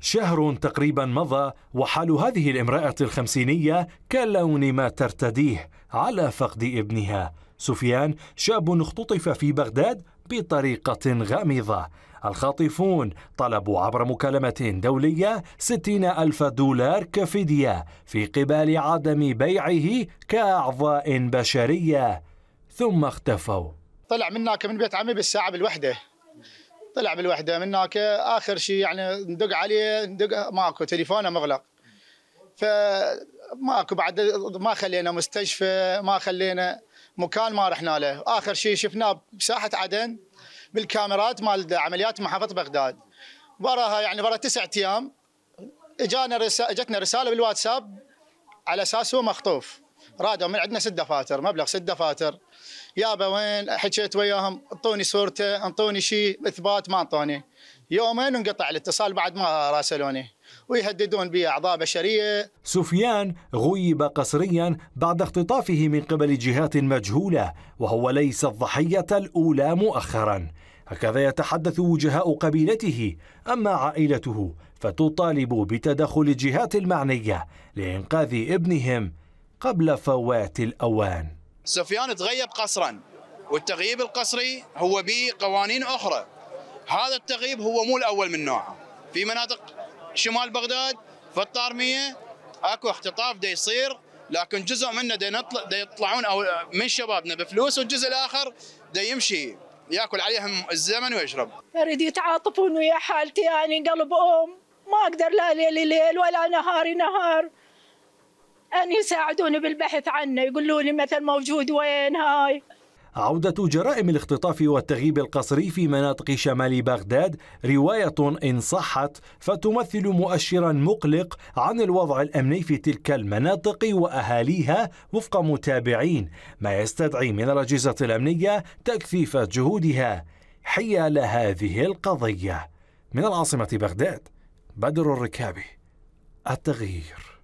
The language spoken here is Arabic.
شهر تقريبا مضى وحال هذه الامرأة الخمسينية كاللون ما ترتديه على فقد ابنها. سفيان شاب اختطف في بغداد بطريقة غامضة. الخاطفون طلبوا عبر مكالمة دولية ستين ألف دولار كفدية في قبال عدم بيعه كأعضاء بشرية. ثم اختفوا. طلع منك من بيت عمي بالساعة بالوحدة. طلع بالوحدة منك آخر شيء يعني ندق عليه ندق ماكو تليفونه مغلق. فماكو بعد ما خلينا مستشفى ما خلينا مكان ما رحنا له. آخر شيء شفناه بساحة عدن بالكاميرات مال عمليات محافظة بغداد. وراها يعني ورا تسعة أيام إجانا رسالة اجتنا رسالة بالواتساب على أساس هو مخطوف. رادوا من عندنا ست دفاتر مبلغ ست دفاتر يابا وين؟ حكيت وياهم أعطوني صورته أعطوني شيء إثبات ما أعطوني. يومين انقطع الاتصال بعد ما راسلوني. ويهددون بأعضاء بشرية. سفيان غيب قسريا بعد اختطافه من قبل جهات مجهولة وهو ليس الضحية الأولى مؤخرا. هكذا يتحدث وجهاء قبيلته أما عائلته فتطالب بتدخل الجهات المعنية لإنقاذ ابنهم. قبل فوات الأوان سفيان تغيب قسرا والتغييب القسري هو بقوانين أخرى هذا التغييب هو مو الأول من نوعه في مناطق شمال بغداد في الطارمية أكو اختطاف دا يصير لكن جزء منه دا نطلع دا يطلعون أو من شبابنا بفلوس والجزء الآخر دا يمشي يأكل عليهم الزمن ويشرب. أريد يتعاطفون ويا حالتي يعني قلب أم ما أقدر لا ليلي ليل ولا نهاري نهار. أن يساعدوني بالبحث عنه يقولوا لي مثل موجود وين هاي. عودة جرائم الاختطاف والتغييب القسري في مناطق شمال بغداد رواية إن صحت فتمثل مؤشرا مقلق عن الوضع الأمني في تلك المناطق وأهاليها وفق متابعين ما يستدعي من الأجهزة الأمنية تكثيف جهودها. حيال هذه القضية. من العاصمة بغداد بدر الركابي التغيير.